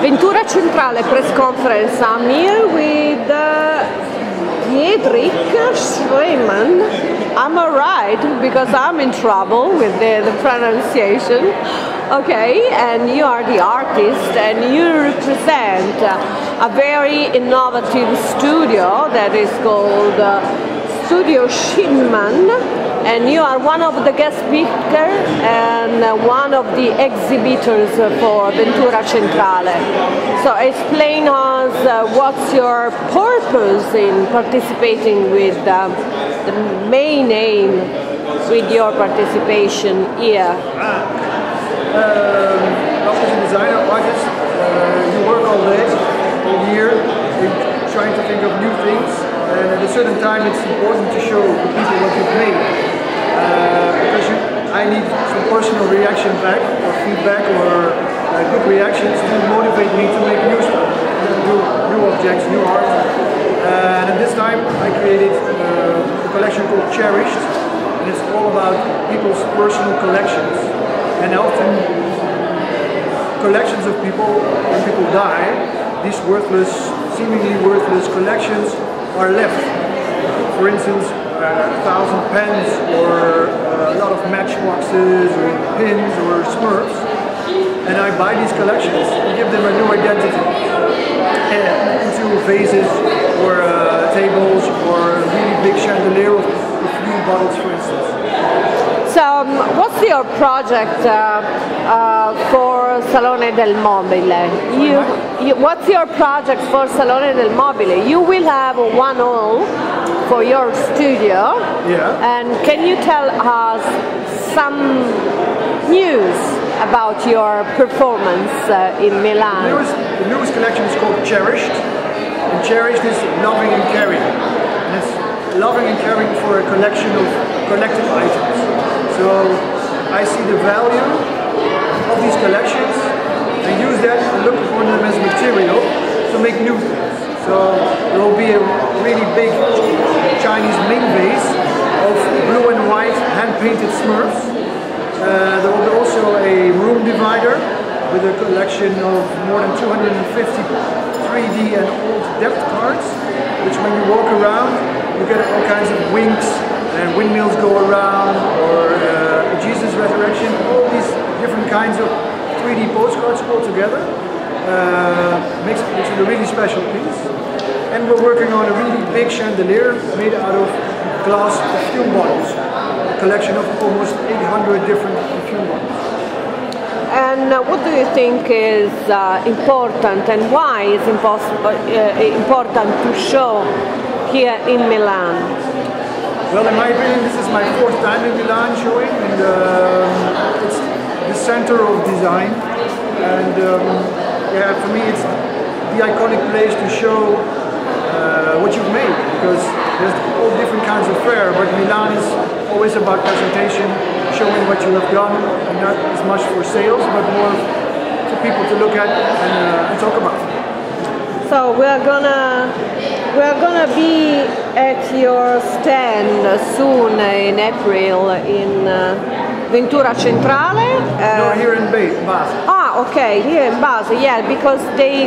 Ventura Centrale press conference. I'm here with uh, Schreiman. I'm alright because I'm in trouble with the, the pronunciation. Okay, and you are the artist and you represent a very innovative studio that is called uh, Studio Schneemann and you are one of the guest speakers and one of the exhibitors for Ventura Centrale. So explain us uh, what's your purpose in participating with um, the main aim with your participation here. Ah, um, as a designer, artist, uh, you work all day, all year, trying to think of new things and at a certain time it's important to show the people what you've made. Uh, because you, I need some personal reaction back or feedback or uh, good reactions to motivate me to make new stuff, new, new objects, new art. And this time I created uh, a collection called Cherished and it's all about people's personal collections. And often collections of people, when people die, these worthless, seemingly worthless collections are left. For instance, a thousand pens or uh, a lot of matchboxes or pins or smurfs and I buy these collections and give them a new identity and into vases or uh, tables or really big chandelier of perfume bottles for instance. So um, what's your project uh, uh, for Salone del Mobile? You, you, what's your project for Salone del Mobile? You will have one hall for your studio. Yeah. And can you tell us some news about your performance uh, in Milan? The newest, the newest collection is called Cherished. And Cherished is loving and caring. And it's loving and caring for a collection of collected items. So I see the value of these collections and use that and look upon them as material to make new things. So there will be a really big Chinese Ming vase of blue and white hand-painted Smurfs. Uh, there will be also a room divider with a collection of more than 250 3D and old depth cards, which when you walk around, you get all kinds of winks and windmills go around, or uh, Jesus Resurrection, all these different kinds of 3D postcards all together. Uh, makes, it a really special piece and we're working on a really big chandelier made out of glass perfume bottles, a collection of almost 800 different perfume bottles. And uh, what do you think is uh, important and why is uh, important to show here in Milan? Well, in my opinion, this is my fourth time in Milan showing, and um, it's the center of design. And um, yeah, for me, it's the iconic place to show uh, what you've made because there's all different kinds of fair, but Milan is always about presentation showing what you have done and not as much for sales but more for people to look at and, uh, and talk about. So we're gonna we're gonna be at your stand soon in April in uh, Ventura Centrale. Uh, no, here in BASE. Ah, okay, here in BASE, yeah, because they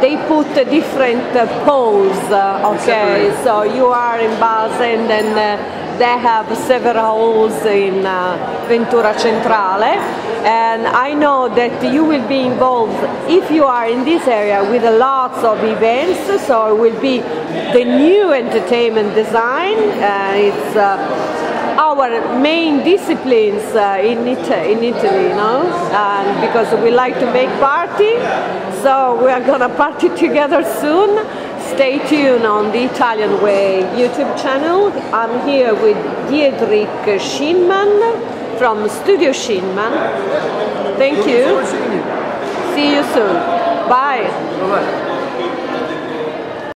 they put a different uh, pose. Uh, okay, so you are in BASE and then uh, they have several halls in uh, Ventura Centrale. And I know that you will be involved, if you are in this area, with lots of events. So it will be the new entertainment design. Uh, it's uh, our main disciplines uh, in, it, in Italy, you know, and because we like to make party, so we are gonna party together soon. Stay tuned on the Italian Way YouTube channel. I'm here with Diederik Schneemann from Studio Schneemann. Thank you. See you soon. Bye. Bye.